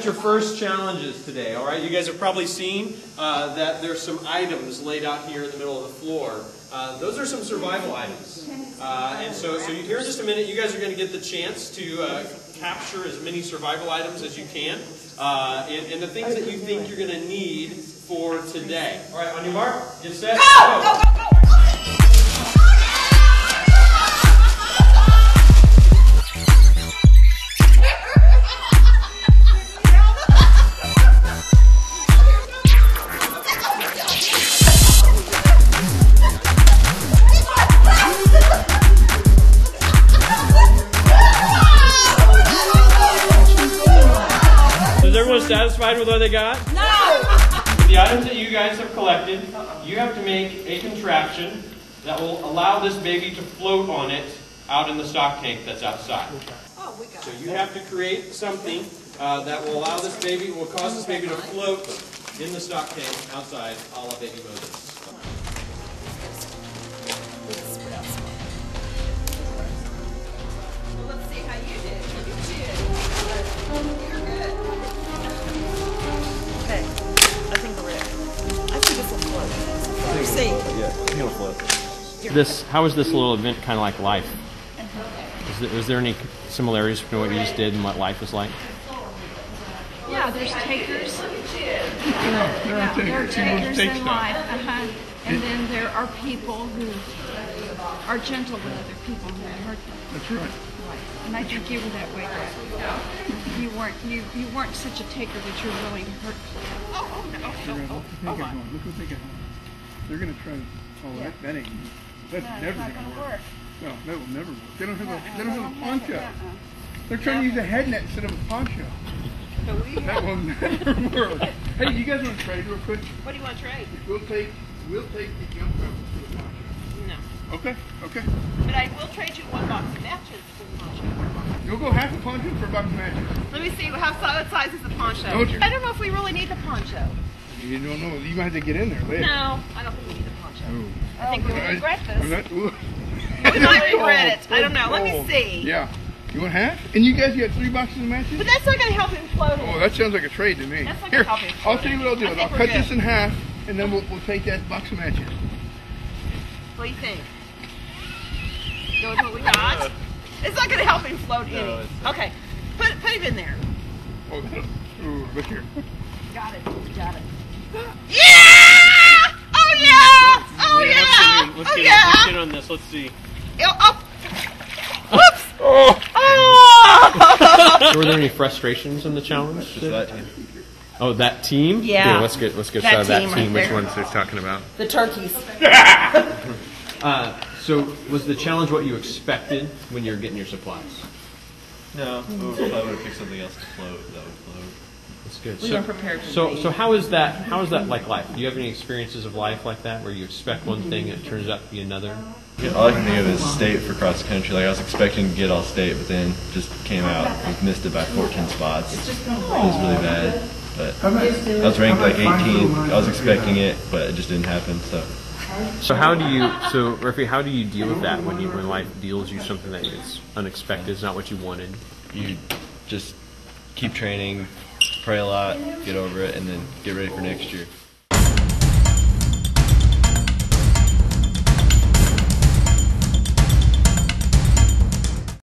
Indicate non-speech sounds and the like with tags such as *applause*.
what your first challenge is today, all right? You guys have probably seen uh, that there's some items laid out here in the middle of the floor. Uh, those are some survival items. Uh, and so, so here in just a minute, you guys are going to get the chance to uh, capture as many survival items as you can, uh, and, and the things that you think you're going to need for today. All right, on your mark, get set, go! Is everyone satisfied with what they got? No! The items that you guys have collected, you have to make a contraption that will allow this baby to float on it out in the stock tank that's outside. Oh, we got So you have to create something uh, that will allow this baby, will cause this baby to float in the stock tank outside, a la Baby Moses. Let's see. Yeah, I think it'll float. This, how is this little event kind of like life? Is there, is there any similarities between what you just did and what life is like? Yeah, there's takers. Yeah, there are takers in life. Uh-huh. And then there are people who are gentle with other people who they hurt them. That's right. Right. And I think you were that way, Brad. You weren't you, you weren't such a taker that you're willing to hurt. Oh, oh no, They're no, gonna, oh, look what they oh, got home. Look what they got home. They're gonna try to. Oh, that, that ain't. That's No, never gonna gonna work. work. No, that will never work. They don't have a. They don't have a poncho. Uh-uh. They're trying to use a head net instead of a poncho. So we That will never *laughs* work. Hey, you guys want to trade real quick? What do you want to trade? We'll take. We'll take the jump rope for the poncho. No. Okay. Okay. But I will trade you one box of matches for the poncho. You'll go half a poncho for a box of matches. Let me see how size is the poncho. Don't you? I don't know if we really need the poncho. You don't know. You might have to get in there later. No, I don't think we need the poncho. Ooh. I think we'll regret this. not- We might regret *laughs* it. Oh, I don't know. Let Oh, me see. Yeah. You want half? And you guys got three boxes of matches? But that's not going to help him float Oh, that sounds like a trade to me. That's like Here, a helping I'll tell you what I'll do. I is think I'll cut this in half, and then we'll, we'll take that box of matches. What do you think? Go with what we got? Uh, it's not going to help him float any. Okay. Put, put him in there. Oh, *laughs* ooh, look here. Got it. Got it. Yeah! Oh yeah! Oh yeah! Let's Oh get, yeah! let's get on this. Let's see. Oh, oh. Whoops! *laughs* Oh, Oh! Were there any frustrations in the challenge? Just that team. Oh, that team? Yeah. Here, let's get let's get That started that team team. right Which there. ones they're talking about? the turkeys. *laughs* Uh, so, was the challenge what you expected when you were getting your supplies? No, I would have picked something else to float that would float. That's good. We so, weren't prepared for So, so how is that? How is that like life? Do you have any experiences of life like that where you expect one thing and it turns out to be another? All I can think of is state for cross country. Like I was expecting to get all state, but then just came out. We missed it by 14 spots. It was really bad. But I was ranked like 18. I was expecting it, but it just didn't happen. So So how do you? So, Ruffy, how do you deal with that when you when life deals you something that is unexpected, it's not what you wanted? you just keep training, pray a lot, get over it, and then get ready for next year.